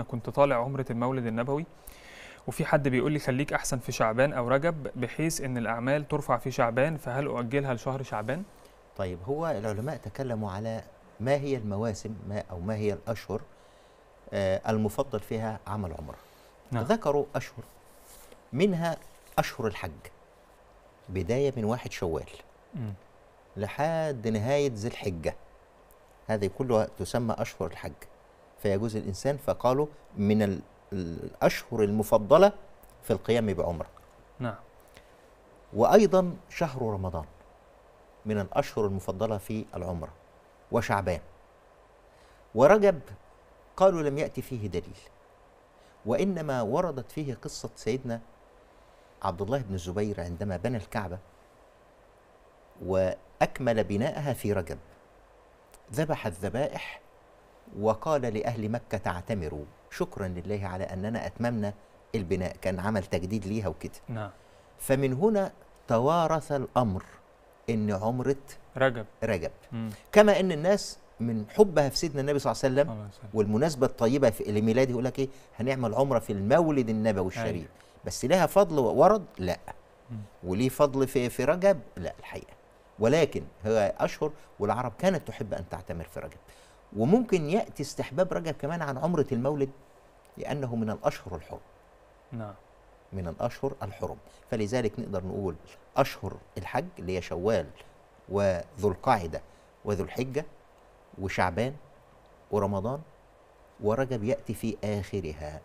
أنا كنت طالع عمرة المولد النبوي وفي حد بيقول لي خليك أحسن في شعبان أو رجب بحيث إن الأعمال ترفع في شعبان فهل أؤجلها لشهر شعبان طيب هو العلماء تكلموا على ما هي المواسم ما أو ما هي الأشهر آه، المفضل فيها عمل عمرة نعم. ذكروا أشهر منها أشهر الحج بداية من واحد شوال مم. لحد نهاية ذي الحجة هذه كلها تسمى أشهر الحج فيجوز الإنسان فقالوا من ال- الأشهر المفضلة في القيام بعمرة. نعم. وأيضا شهر رمضان من الأشهر المفضلة في العمرة وشعبان. ورجب قالوا لم يأتي فيه دليل وإنما وردت فيه قصة سيدنا عبد الله بن الزبير عندما بنى الكعبة وأكمل بناءها في رجب. ذبح الذبائح وقال لأهل مكة تعتمروا شكرا لله على أننا أتممنا البناء. كان عمل تجديد ليها وكده. نعم. فمن هنا توارث الأمر إن عمرة رجب. رجب. مم. كما إن الناس من حبها في سيدنا النبي صلى الله عليه وسلم. والمناسبة الطيبة في لميلاده يقول لك إيه؟ هنعمل عمره في المولد النبوي الشريف. بس لها فضل ورد لا. مم. وليه فضل في في رجب؟ لا الحقيقة. ولكن هي أشهر والعرب كانت تحب أن تعتمر في رجب. وممكن يأتي استحباب رجب كمان عن عمرة المولد لأنه من الأشهر الحرم. نعم. من الأشهر الحرم. فلذلك نقدر نقول أشهر الحج اللي هي شوال وذو القاعدة وذو الحجة وشعبان ورمضان ورجب يأتي في آخرها.